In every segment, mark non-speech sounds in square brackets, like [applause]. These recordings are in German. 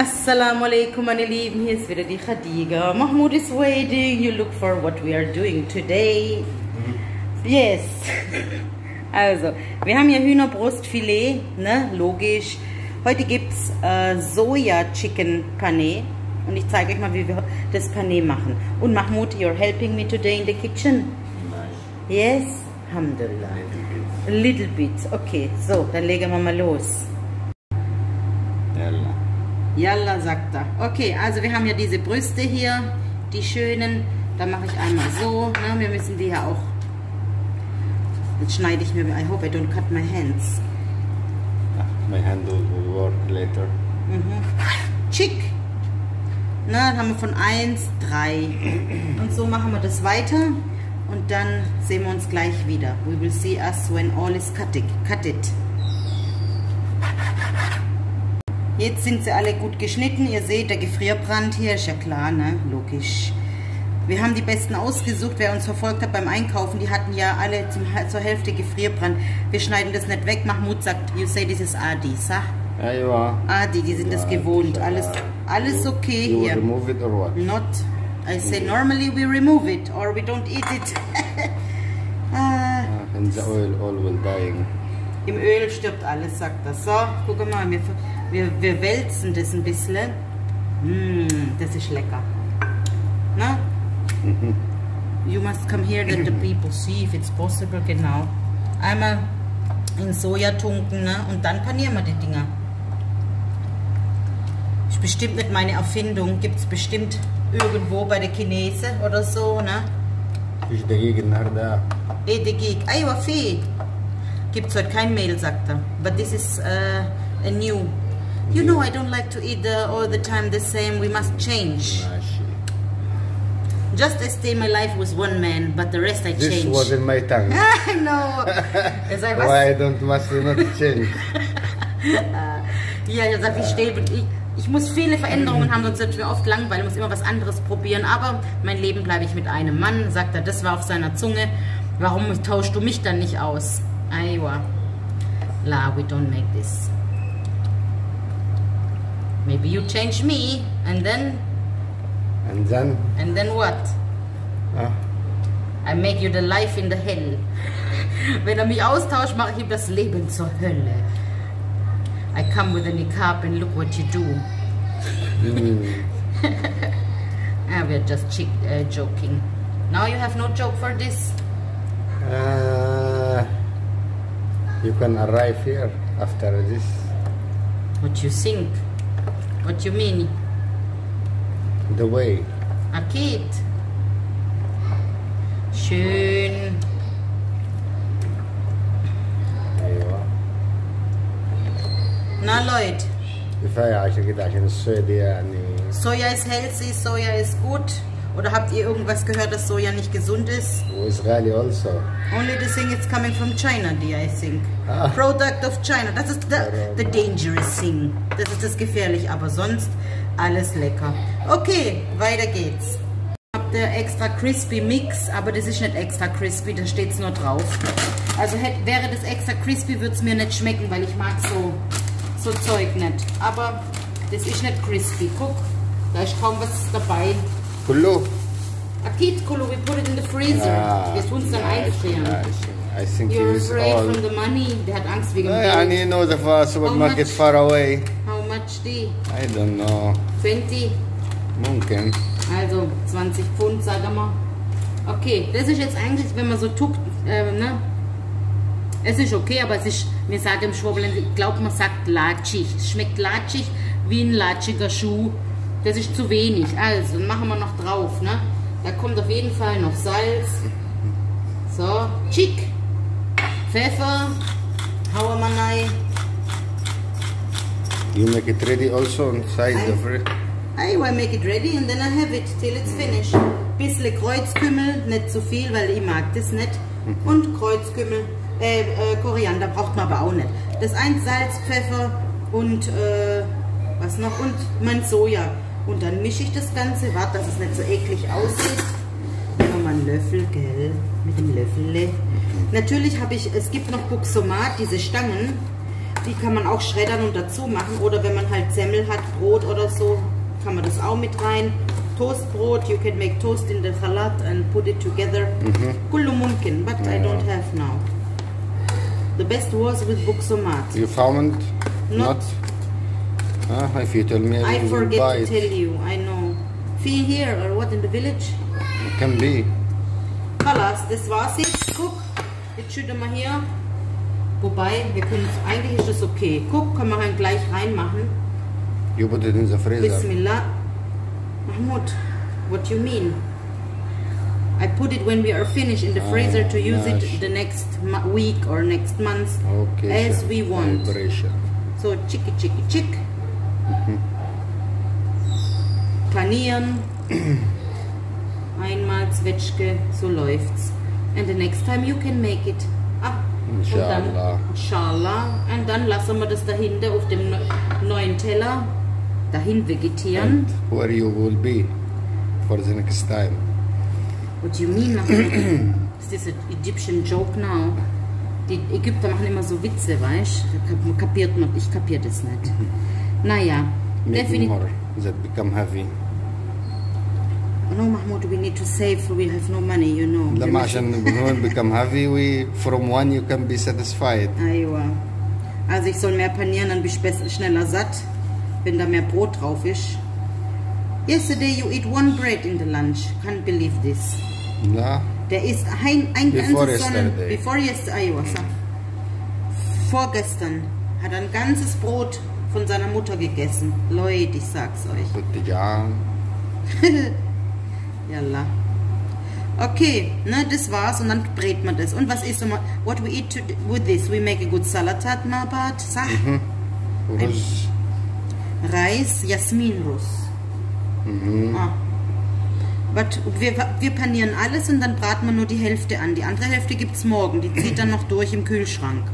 Assalamu alaikum meine Lieben, hier ist wieder die Khadija. Mahmoud is waiting, you look for what we are doing today. Yes. Also, wir haben hier Hühnerbrustfilet, ne, logisch. Heute gibt es äh, Soja Chicken Panee und ich zeige euch mal, wie wir das Panee machen. Und Mahmoud, you're helping me today in the kitchen? Yes? Alhamdulillah. A little bit. Okay, so, dann legen wir mal los. Yalla. Sagt er. Okay, also wir haben ja diese Brüste hier, die schönen. Da mache ich einmal so. Ne? Wir müssen die ja auch. Jetzt schneide ich mir. I hope I don't cut my hands. Ah, My hand will work later. Mhm. Chick. Na, dann haben wir von 1, 3. Und so machen wir das weiter. Und dann sehen wir uns gleich wieder. We will see us when all is cutting. Cut it. Jetzt sind sie alle gut geschnitten. Ihr seht, der Gefrierbrand hier ist ja klar, ne? Logisch. Wir haben die besten ausgesucht. Wer uns verfolgt hat beim Einkaufen, die hatten ja alle zum, zur Hälfte Gefrierbrand. Wir schneiden das nicht weg. Mahmoud sagt, you say this is Adi, sah? Aywa. Adi, die sind das Ja, gewohnt. ja. Alles, alles okay You will hier. remove it or what? Not, I say normally we remove it or we don't eat it. [laughs] ah, and the oil all will dying. Im Öl stirbt alles, sagt er. So, guck mal, wir, wir, wir wälzen das ein bisschen. Mm, das ist lecker. Na? Mhm. You must come here, let the people see if it's possible. Genau. Einmal in Soja tunken ne? und dann panieren wir die Dinger. Ist bestimmt nicht meine Erfindung. Gibt es bestimmt irgendwo bei den Chinesen oder so. Ne? Ich dagegen nach da. Eh, ich dagegen. Ay, Wafi. Gibt es heute kein Mehl, sagt er. But this is uh, äh, a new You know, I don't like to eat the, all the time the same. We must change. Just I stay my life with one man, but the rest I change. This wasn't my tongue. [laughs] I know. As I [laughs] was... Why I don't must not change? [laughs] ja, er sagt, ich stehe, ich, ich muss viele Veränderungen haben, sonst wird mir oft langweilig, muss immer was anderes probieren. Aber mein Leben bleibe ich mit einem Mann, sagt er, das war auf seiner Zunge. Warum tauschst du mich dann nicht aus? Aywa. La, we don't make this. Maybe you change me, and then, And then, and then what? ah, I make you the life in the hell. [laughs] Wenn er mich austauscht, mache ich ihm das Leben zur Hölle. I come with a niqab and look what you do. mm, [laughs] Ah, we're just chick, uh, joking. Now you have no joke for this? uh, you can arrive here after this. What you think? What you mean? The way. A kid. Schön. Na Leute. Soja ist healthy, Soja ist gut. Oder habt ihr irgendwas gehört, dass Soja nicht gesund ist? Oh, Israeli also. Only the thing is coming from China, dear, I think. Ah. Product of China. Das ist the, the dangerous thing. Das ist das gefährlich, aber sonst alles lecker. Okay, weiter geht's. Habt ihr extra crispy Mix, aber das ist nicht extra crispy, da steht's nur drauf. Also hätte, wäre das extra crispy, würde es mir nicht schmecken, weil ich mag so, so Zeug nicht. Aber das ist nicht crispy. Guck, da ist kaum was dabei. Kullo. Akit Kullo, we put it in the freezer. Ah, Wir tun es dann yeah, einfrieren. Yeah, I think You're afraid all. from the money. Der hat Angst wegen dem Geld. And you know the supermarket much, far away. How much die? I don't know. 20? Mungkin. Also 20 Pfund, sag mal. Okay, das ist jetzt eigentlich, wenn man so tuckt, äh, ne? Es ist okay, aber es ist, wir sagen im Schwabeland, ich glaube, man sagt latschig. Es schmeckt latschig wie ein latschiger Schuh. Das ist zu wenig. Also, dann machen wir noch drauf, ne? Da kommt auf jeden Fall noch Salz. So, Chick. Pfeffer. Rein. you make it ready also inside the fridge I will make it ready and then I have it till it's finished. Bisschen Kreuzkümmel, nicht zu viel, weil ich mag das nicht. Und Kreuzkümmel, äh, äh, Koriander braucht man aber auch nicht. Das eins Salz, Pfeffer und äh, was noch? Und mein Soja. Und dann mische ich das Ganze, warte, dass es nicht so eklig aussieht. Nehmen mal einen Löffel, gell, mit dem Löffel. Natürlich habe ich, es gibt noch Buxomat, diese Stangen. Die kann man auch schreddern und dazu machen. Oder wenn man halt Semmel hat, Brot oder so, kann man das auch mit rein. Toastbrot, you can make toast in the salat and put it together. Mhm. But yeah. I don't have now. The best was with buxomat. You found not, not Ah, if you tell me, I will forget to it. tell you, I know. Fee here or what in the village? It Can be. Kalas, das war's jetzt. Guck, jetzt schütte mal hier. Wobei, wir können eigentlich ist das okay. Guck, können wir halt gleich reinmachen. You put it in the freezer. Bismillah. Mahmoud, what you mean? I put it when we are finished in the freezer to use it the next week or next month Okay. as we want. Vibration. So chicky chicky chick. Panieren. Einmal Zwetschge, so läuft's. And the next time you can make it. Ah, und dann, Inshallah. Inshallah. Und dann lassen wir das dahinter auf dem neu- neuen Teller dahin vegetieren. And where you will be for the next time. What do you mean? Mahmoud? Is this an Egyptian joke now? Die Ägypter machen immer so Witze, weißt du? Kapiert man, ich kapier das nicht. Naja, Make definitiv. more that become heavy. No, Mahmoud, we need to save. We have no money, you know. لما Wir عشان when become heavy, we from one you can be satisfied. müssen- Aiwa. Also ich soll mehr panieren, dann bin ich besser, schneller satt, wenn da mehr Brot drauf ist. Yesterday you eat one bread in the lunch. Can't believe this. لا Der isst ein, ein Before ganzes Sonnen... yesterday. Before yesterday. Aiwa, sag. Vorgestern hat er ein ganzes Brot von seiner Mutter gegessen. Leute, ich sag's euch. Ja. [laughs] Jalla. Okay, ne, das war's und dann brät man das. Und was ist immer, what we eat to, with this? We make a good salad, hat Mabat, sag. Mhm. Russ. Reis, Jasminruss. Mhm. Ah. But wir, wir panieren alles und dann braten wir nur die Hälfte an. Die andere Hälfte gibt's morgen. Die zieht dann noch durch im Kühlschrank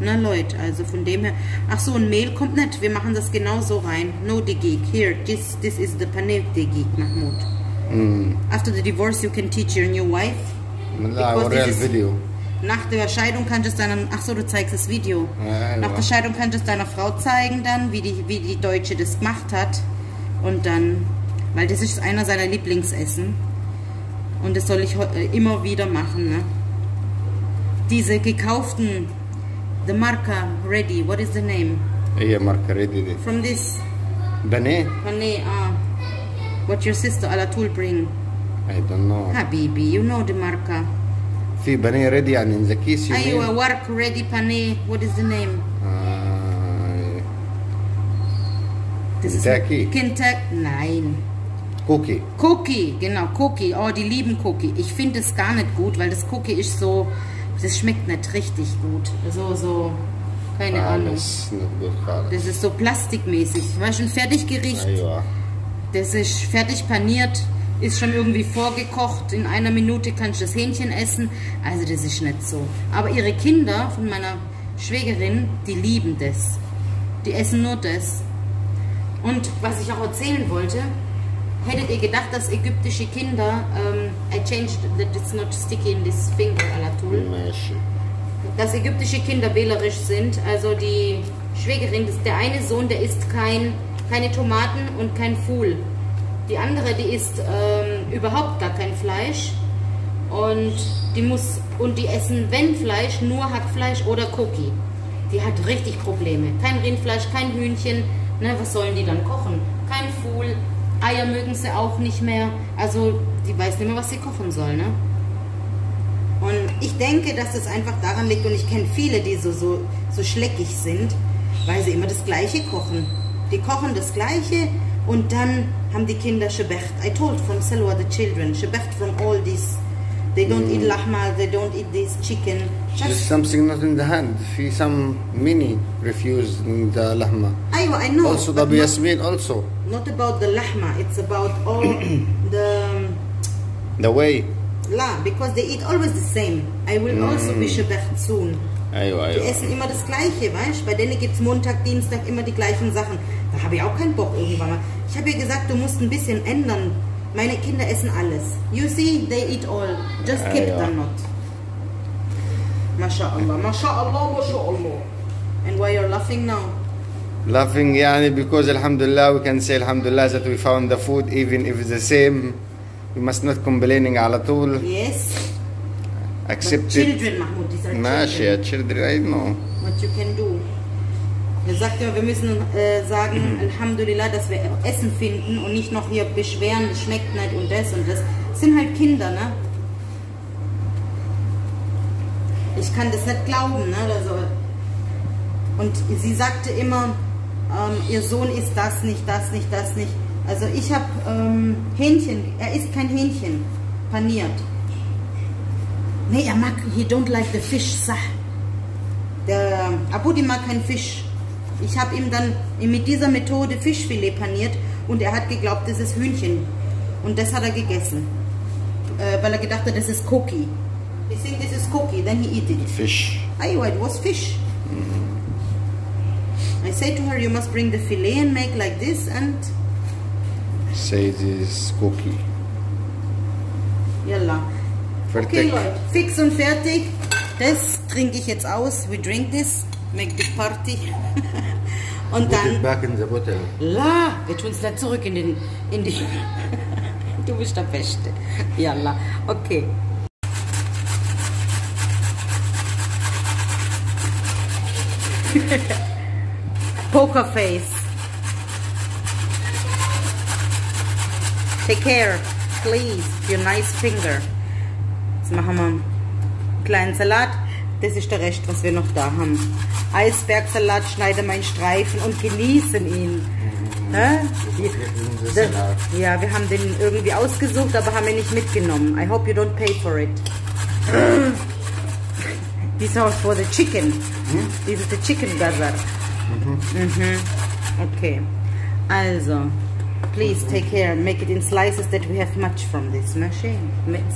ne Leute, also von dem her, ach so, ein Mehl kommt nicht, wir machen das genauso rein, no digik, here, this, this is the paneer digik, Mahmoud. Mm. After the divorce you can teach your new wife. Real video. Nach der Scheidung kannst du es deiner, ach so, du zeigst das Video. Ja, nach der Scheidung kannst du es deiner Frau zeigen dann, wie die, wie die Deutsche das gemacht hat und dann, weil das ist einer seiner Lieblingsessen und das soll ich äh, immer wieder machen, ne? Diese gekauften the marca ready, what is the name? هي ماركة ريدي دي. From this, بنيه. honey, ah, what your sister على طول bring. I don't know. Habibi, you know the marca. في بنيه ريدي يعني in the case you أيوة, mean? work ready pane, what is the name? آه، Das ist Kentucky. Kentucky. Nein. كوكي. Cookie, genau, Cookie. Oh, die lieben Cookie. Ich finde es gar nicht gut, weil das Cookie ist so, das schmeckt nicht richtig gut. So, so, keine ah, Ahnung. Das ist nicht. Das ist so plastikmäßig. War schon Fertiggericht. Ah, ja. Das ist fertig paniert, ist schon irgendwie vorgekocht. In einer Minute kannst du das Hähnchen essen. Also das ist nicht so. Aber ihre Kinder von meiner Schwägerin, die lieben das. Die essen nur das. Und was ich auch erzählen wollte, Hättet ihr gedacht, dass ägyptische Kinder, ähm, I changed that it's not sticky in this finger, Alatul. Dass ägyptische Kinder wählerisch sind, also die Schwägerin, der eine Sohn, der isst kein, keine Tomaten und kein Fuhl. Die andere, die isst ähm, überhaupt gar kein Fleisch und die muss und die essen, wenn Fleisch, nur Hackfleisch oder Cookie. Die hat richtig Probleme. Kein Rindfleisch, kein Hühnchen. Ne, was sollen die dann kochen? Kein Fuhl, Eier mögen sie auch nicht mehr. Also die weiß nicht mehr, was sie kochen soll. Ne? Und ich denke, dass es das einfach daran liegt, und ich kenne viele, die so, so, so schleckig sind, weil sie immer das Gleiche kochen. Die kochen das Gleiche und dann haben die Kinder Shebecht. I told from Selwa the children, Shebecht from all these. They don't mm. eat lahmal, they don't eat this chicken. Just, Just something not in the hand. Fi some mini refused in the lahma. Aywa, I know. Also the yasmin also not about the lahma, it's about all [clears throat] the... The way. La, because they eat always the same. I will mm. also be mm. Shebecht soon. Ayo, ayo. Die essen immer das Gleiche, weißt du? Bei denen gibt es Montag, Dienstag immer die gleichen Sachen. Da habe ich auch keinen Bock irgendwann mal. Ich habe ihr gesagt, du musst ein bisschen ändern. Meine Kinder essen alles. You see, they eat all. Just keep ayo. them not. MashaAllah, MashaAllah, MashaAllah. And why you're laughing now? Laughing yani because alhamdulillah we can say alhamdulillah that we found the food even if it's the same. We must not complaining على طول. Yes. But Accept it. children, Mahmoud, these are ماشي children. يا children I know. What you can do. Er sagt ja, wir müssen äh, sagen, Alhamdulillah, dass wir Essen finden und nicht noch hier beschweren, das schmeckt nicht und das und das. Das sind halt Kinder, ne? Ich kann das nicht glauben, ne? Also, und sie sagte immer, ähm, ihr Sohn isst das nicht, das nicht, das nicht. Also ich habe ähm, Hähnchen, er isst kein Hähnchen, paniert. Nee, er mag, he don't like the fish, sah. Der Abudi mag keinen Fisch. Ich habe ihm dann mit dieser Methode Fischfilet paniert und er hat geglaubt, das ist Hühnchen. Und das hat er gegessen. Äh, weil er gedacht hat, das ist Cookie. He think this is cookie, then he eat it. Fish. Aywa, it was fish. I say to her, you must bring the filet and make like this and Say this cookie. yalla. Okay, Fertig. Leute, fix und fertig. Das trinke ich jetzt aus. We drink this, make the party. [laughs] und Put dann it back in the bottle. La, wir tun es da zurück in den, in die. [laughs] du bist der Beste. Yalla, okay. Poker [laughs] face. Take care, please. Your nice finger. Jetzt machen wir einen kleinen Salat. Das ist der Rest, was wir noch da haben. Eisbergsalat schneiden wir in Streifen und genießen ihn. Ne? Ja, wir haben den irgendwie ausgesucht, aber haben ihn nicht mitgenommen. I hope you don't pay for it. [clears throat] This house for the chicken. This is the chicken bazaar. Mhm. Okay. Also, please take care. Make it in slices that we have much from this machine.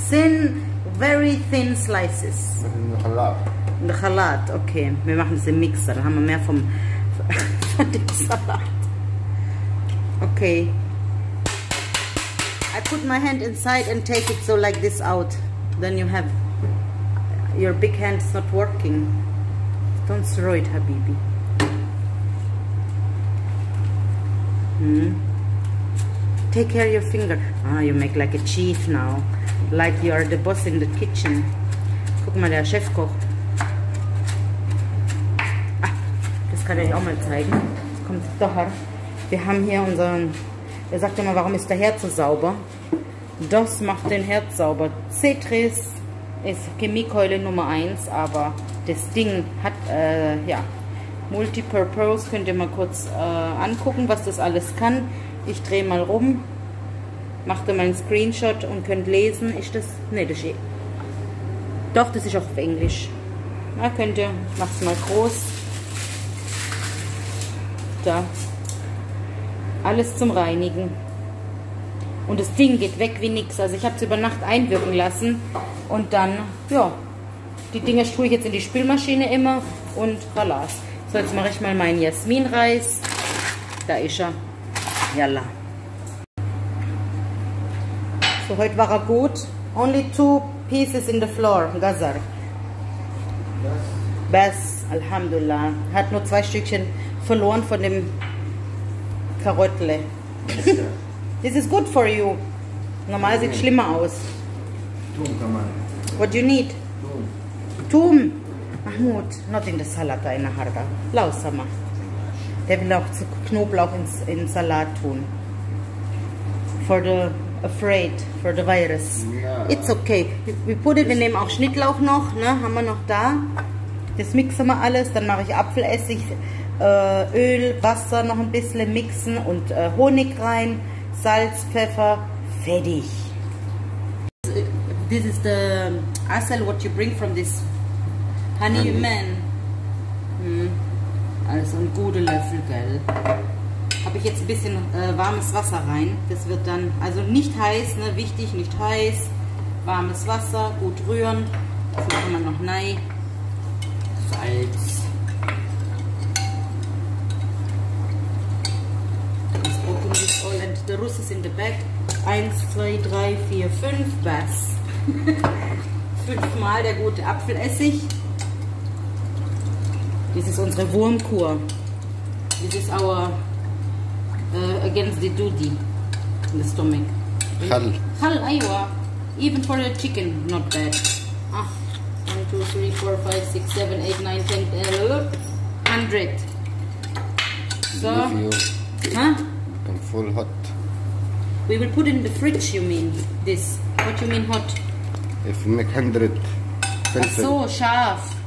Thin, very thin slices. In der Salat, okay. Wir machen das im Mixer, dann haben wir mehr vom, Salat. Okay. I put my hand inside and take it so like this out. Then you have your big hand is not working. Don't throw it, Habibi. Hmm. Take care of your finger. Ah, you make like a chief now. Like you are the boss in the kitchen. Guck mal, der Chef kocht. Ah, das kann ich auch mal zeigen. Kommt Dohar. Wir haben hier unseren. Er sagt immer, warum ist der Herd so sauber? Das macht den Herd sauber. Cetris ist Chemiekeule Nummer 1, aber das Ding hat, äh, ja, Multipurpose. Könnt ihr mal kurz äh, angucken, was das alles kann. Ich drehe mal rum, mache mal einen Screenshot und könnt lesen. Ist das, ne, das ist eh- doch, das ist auch auf Englisch. Na, könnt ihr, ich mach's mal groß. Da. Alles zum Reinigen. Und das Ding geht weg wie nix. Also ich habe es über Nacht einwirken lassen. Und dann, ja, die Dinger tue ich jetzt in die Spülmaschine immer. Und Ralas. So, jetzt mache ich mal meinen Jasminreis. Da ist er. Yalla. So, heute war er gut. Only two pieces in the floor. Gazar. Best, Alhamdulillah. Hat nur zwei Stückchen verloren von dem Karottle. This is good for you. Normal sieht schlimmer aus. What do you need? Tum. Mahmoud, not in the salad in the harga. Lausama. Der will auch zu Knoblauch ins, in Salat tun. For the afraid, for the virus. Ja. It's okay. We put it, wir nehmen auch Schnittlauch noch, ne? Haben wir noch da. Das mixen wir alles. Dann mache ich Apfelessig, äh, Öl, Wasser noch ein bisschen mixen und äh, Honig rein, Salz, Pfeffer, fertig. This is the asal what you bring from this honey, Honey. man. Hm. Also ein guter Löffel, gell? Habe ich jetzt ein bisschen äh, warmes Wasser rein. Das wird dann, also nicht heiß, ne? wichtig, nicht heiß. Warmes Wasser, gut rühren. Das machen wir noch rein. Salz. Let's open this all and the Russ is in the back. Eins, zwei, drei, vier, fünf, was? [laughs] Fünfmal der gute Apfelessig. Das ist unsere Wurmkur. This is our uh, against the duty in the stomach. خل Hal, aywa. Even for the chicken, not bad. Ah, 1, 2, 3, 4, 5, 6, 7, 8, 9, 10, 11, 100. So, huh? in full hot We will put in the fridge, you mean? This. What you mean hot? if you make 100 Ach filter so, scharf.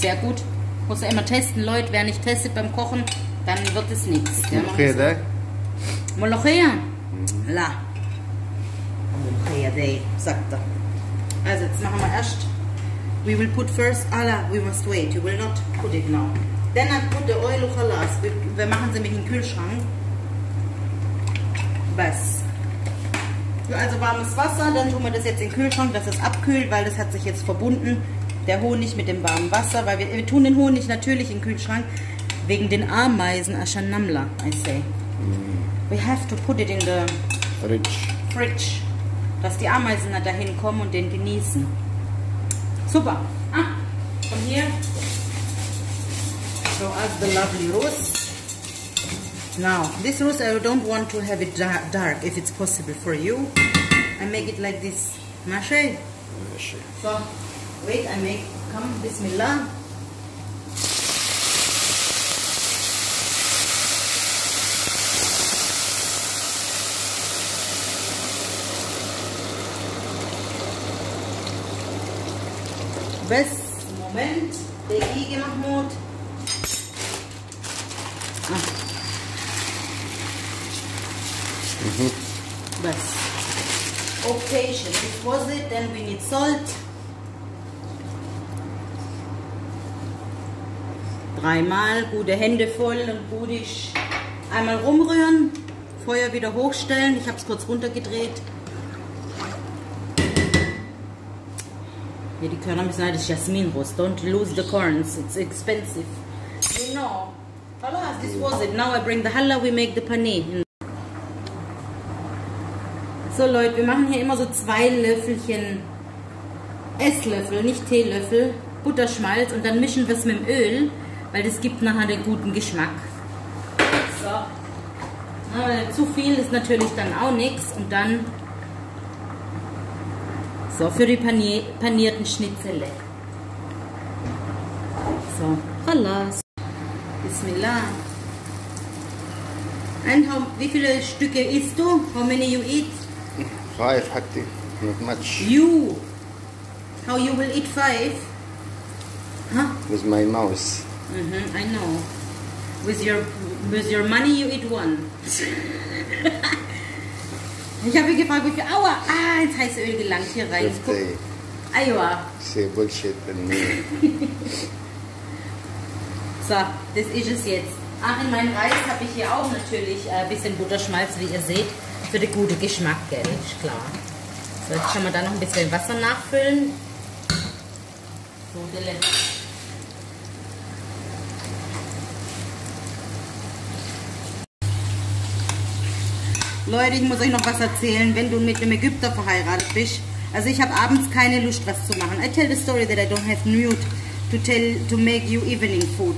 sehr gut. Muss ja immer testen, Leute. Wer nicht testet beim Kochen, dann wird es nichts. Molochea, Molochea? Mhm. La. Molochea day, sagt er. Also, jetzt machen wir erst. We will put first Allah, we must wait. You will not put it now. Then I put the oil khalas. Wir, wir machen sie mit dem Kühlschrank. Was? Also warmes Wasser, dann tun wir das jetzt in den Kühlschrank, dass es abkühlt, weil das hat sich jetzt verbunden der Honig mit dem warmen Wasser, weil wir, wir tun den Honig natürlich in den Kühlschrank wegen den Ameisen Ashanamla, I say. We have to put it in the fridge. fridge dass die Ameisen da hinkommen und den genießen. Super. Ah, von hier so add the lovely rose. Now, this rose I don't want to have it dark if it's possible for you. I make it like this. Mache? Mache. So. wait, I make, come, Bismillah. بس مومنت دقيقة محمود آه. بس occasion this was it then we need salt dreimal gute Hände voll und gutig einmal rumrühren Feuer wieder hochstellen ich habe es kurz runtergedreht Ja, die Körner müssen halt das Jasminrost. Don't lose the corns. It's expensive. You know. Halas, this was it. Now I bring the halla, we make the paneer. So Leute, wir machen hier immer so zwei Löffelchen Esslöffel, nicht Teelöffel, Butterschmalz und dann mischen wir es mit dem Öl, weil das gibt nachher den guten Geschmack. So. Aber zu viel ist natürlich dann auch nichts und dann so für die panier panierten Schnitzel. So, Chalas. Bismillah. And how, wie viele Stücke isst du? How many you eat? Five, Hakti. Not much. You? How you will eat five? Huh? With my mouse. Mm-hmm, I know. With your with your money you eat one. [laughs] ich habe gefragt, wie viel. Aua! Ah, ins heiße Öl gelangt hier rein. Guck. 50 Aua. say bullshit and me [laughs] So, das ist es jetzt. Ach, in meinen Reis habe ich hier auch natürlich ein bisschen Butterschmalz, wie ihr seht, für den guten Geschmack, gell? Ist klar. So, jetzt kann man da noch ein bisschen Wasser nachfüllen. So, der letzte. Leute, ich muss euch noch was erzählen, wenn du mit einem Ägypter verheiratet bist. Also ich habe abends keine Lust, was zu machen. I tell the story that I don't have mood to tell to make you evening food,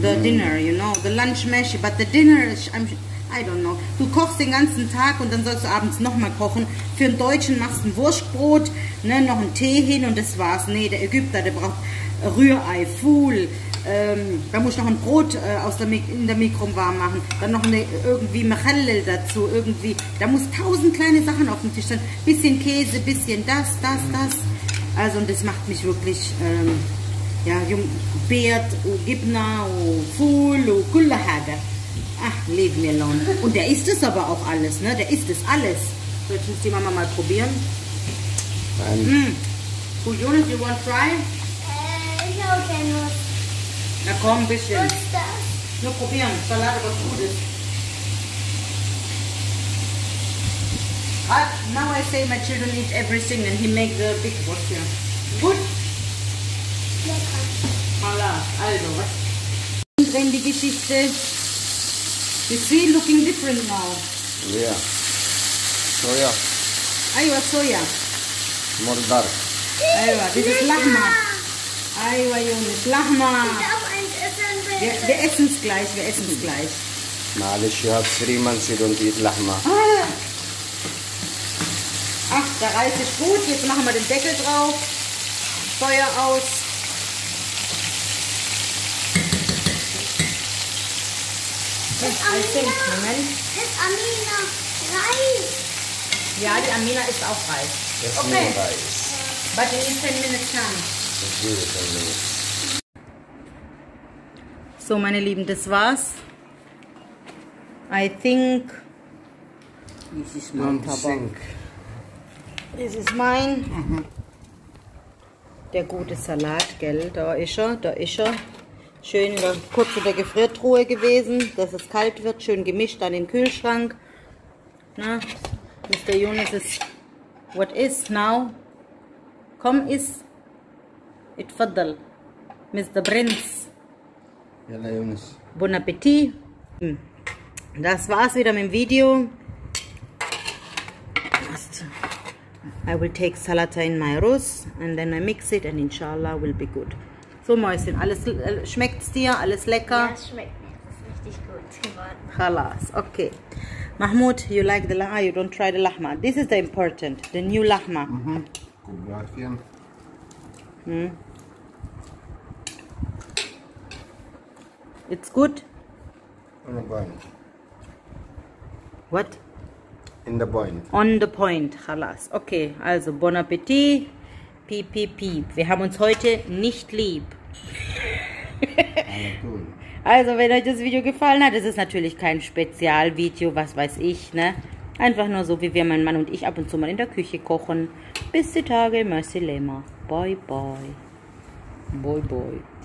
the dinner, you know, the lunch mesh, but the dinner is, I'm, I don't know. Du kochst den ganzen Tag und dann sollst du abends nochmal kochen. Für einen Deutschen machst du ein Wurstbrot, ne, noch einen Tee hin und das war's. Nee, der Ägypter, der braucht Rührei, Fool, ähm, da muss ich noch ein Brot äh, aus der Mik in der Mikro warm machen. Dann noch eine, irgendwie Mechallel dazu. Irgendwie. Da muss tausend kleine Sachen auf dem Tisch sein. Bisschen Käse, bisschen das, das, das. Also und das macht mich wirklich, ähm, ja, jung, Beert, Gibna, Fool, Kulla Haga. Ach, leave me alone. Und der isst es aber auch alles, ne? Der isst es alles. So, jetzt muss die Mama mal probieren. and Mm. Jonas, you want try? Äh, ich habe keine Lust. Na komm, ein bisschen. Was ist das? Nur probieren. Salat, was gut ist. Ah, now I say my children eat everything and he make the big portion. Gut? Lecker. Voilà. Also, was drin die Geschichte? You see, looking different now. yeah soya Aywa, soya. more dark Aywa, this is lahma. Aywa, Jonas, Lahma. Wir, wir essen es gleich, wir essen es gleich. Malische Lachma. Ah. Ach, da reißt sich gut. Jetzt machen wir den Deckel drauf. Feuer aus. Das Amina, das Amina Reis. Ja, die Amina ist auch Reis. Das ist okay. Reis. But you need 10 minutes time. So, meine Lieben, das war's. I think. This is mein Tabak. Das ist mein. Der gute Salat, gell? Da ist er, da ist er. Schön in der, kurz in der Gefriertruhe gewesen, dass es kalt wird. Schön gemischt an den Kühlschrank. Na, Mr. Yunus ist. What is now? Komm, is. It faddel. Mr. Prince. Jalla Jungs. Bon Appetit. Hm. Das war's wieder mit dem Video. I will take salata in my rose and then I mix it and inshallah will be good. So Mäuschen, alles äh, schmeckt's dir? Alles lecker? Ja, es schmeckt mir. Es ist richtig gut geworden. Halas, okay. Mahmoud, you like the lahma, you don't try the lahma. This is the important, the new lahma. Mhm. Mm It's good? On the point. What? In the point. On the point, halas. Okay, also Bon Appetit, piep, piep, piep. Wir haben uns heute nicht lieb. [laughs] also, wenn euch das Video gefallen hat, es ist natürlich kein Spezialvideo, was weiß ich, ne? Einfach nur so, wie wir, mein Mann und ich, ab und zu mal in der Küche kochen. Bis die Tage, merci lema. Bye, bye. Bye, bye.